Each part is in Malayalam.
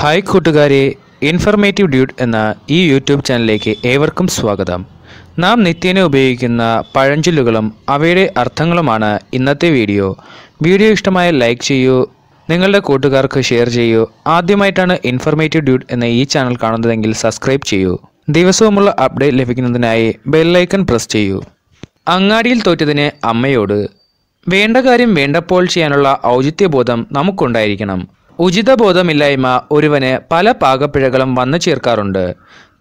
ഹായ് കൂട്ടുകാരെ ഇൻഫർമേറ്റീവ് ഡ്യൂഡ് എന്ന ഈ യൂട്യൂബ് ചാനലിലേക്ക് ഏവർക്കും സ്വാഗതം. നാം നിത്യേന ഉപയോഗിക്കുന്ന പഴഞ്ചൊല്ലുകളും അവയുടെ അർത്ഥങ്ങളുമാണ് ഇന്നത്തെ വീഡിയോ. വീഡിയോ ഇഷ്ടമായ ലൈക്ക് ചെയ്യൂ നിങ്ങളുടെ കൂട്ടുകാർക്ക് ഷെയർ ചെയ്യൂ ആദ്യമായിട്ടാണ് ഇൻഫർമേറ്റീവ് ഡ്യൂഡ് എന്ന ഈ ചാനൽ കാണുന്നതെങ്കിൽ സബ്സ്ക്രൈബ് ചെയ്യൂ. ദിവസവുമുള്ള അപ്ഡേറ്റ് ലഭിക്കുന്നതിനായി ബെല്ലൈക്കൺ പ്രസ് ചെയ്യൂ. അങ്ങാടിയിൽ തോറ്റതിന് അമ്മയോട് വേണ്ട കാര്യം വേണ്ടപ്പോൾ ചെയ്യാനുള്ള ഔചിത്യബോധം നമുക്കുണ്ടായിരിക്കണം. ഉചിതബോധമില്ലായ്മ ഒരുവന് പല പാകപ്പിഴകളും വന്നു ചേർക്കാറുണ്ട്.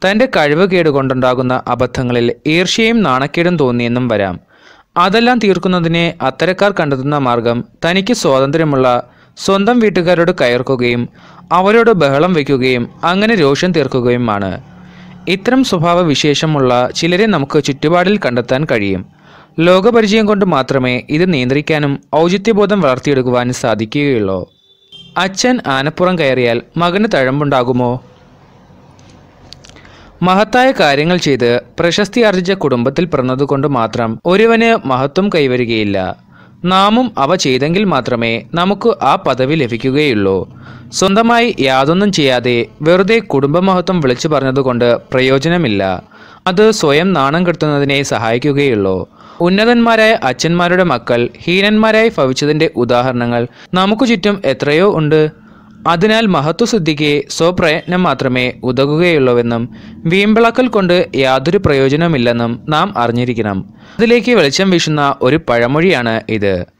തന്റെ കഴിവ് കേടുകൊണ്ടുണ്ടാകുന്ന അബദ്ധങ്ങളിൽ ഈർഷ്യയും നാണക്കേടും തോന്നിയെന്നും വരാം. അതെല്ലാം തീർക്കുന്നതിനെ അത്തരക്കാർ കണ്ടെത്തുന്ന മാർഗം തനിക്ക് സ്വാതന്ത്ര്യമുള്ള സ്വന്തം വീട്ടുകാരോട് കയർക്കുകയും അവരോട് ബഹളം വയ്ക്കുകയും അങ്ങനെ രോഷം തീർക്കുകയുമാണ്. ഇത്തരം സ്വഭാവ വിശേഷമുള്ള ചിലരെ നമുക്ക് ചുറ്റുപാടിൽ കണ്ടെത്താൻ കഴിയും. ലോകപരിചയം കൊണ്ട് മാത്രമേ ഇത് നിയന്ത്രിക്കാനും ഔചിത്യബോധം വളർത്തിയെടുക്കുവാനും സാധിക്കുകയുള്ളൂ. അച്ഛൻ ആനപ്പുറം കയറിയാൽ മകന് തഴമ്പുണ്ടാകുമോ? മഹത്തായ കാര്യങ്ങൾ ചെയ്ത് പ്രശസ്തി ആർജിച്ച കുടുംബത്തിൽ പിറന്നതുകൊണ്ട് മാത്രം ഒരുവന് മഹത്വം കൈവരികയില്ല. നാമും അവ ചെയ്തെങ്കിൽ മാത്രമേ നമുക്ക് ആ പദവി ലഭിക്കുകയുള്ളൂ. സ്വന്തമായി യാതൊന്നും ചെയ്യാതെ വെറുതെ കുടുംബമഹത്വം വിളിച്ചു പറഞ്ഞതുകൊണ്ട് പ്രയോജനമില്ല. അത് സ്വയം നാണം കെടുത്തുന്നതിനെ സഹായിക്കുകയുള്ളൂ. ഉന്നതന്മാരായ അച്ഛന്മാരുടെ മക്കൾ ഹീനന്മാരായി ഭവിച്ചതിന്റെ ഉദാഹരണങ്ങൾ നമുക്ക് ചുറ്റും എത്രയോ ഉണ്ട്. അതിനാൽ മഹത്വസിദ്ധിക്ക് സ്വപ്രയത്നം മാത്രമേ ഉതകുകയുള്ളൂവെന്നും വീമ്പിളക്കൽ കൊണ്ട് യാതൊരു പ്രയോജനമില്ലെന്നും നാം അറിഞ്ഞിരിക്കണം. അതിലേക്ക് വെളിച്ചം വീശുന്ന ഒരു പഴമൊഴിയാണ് ഇത്.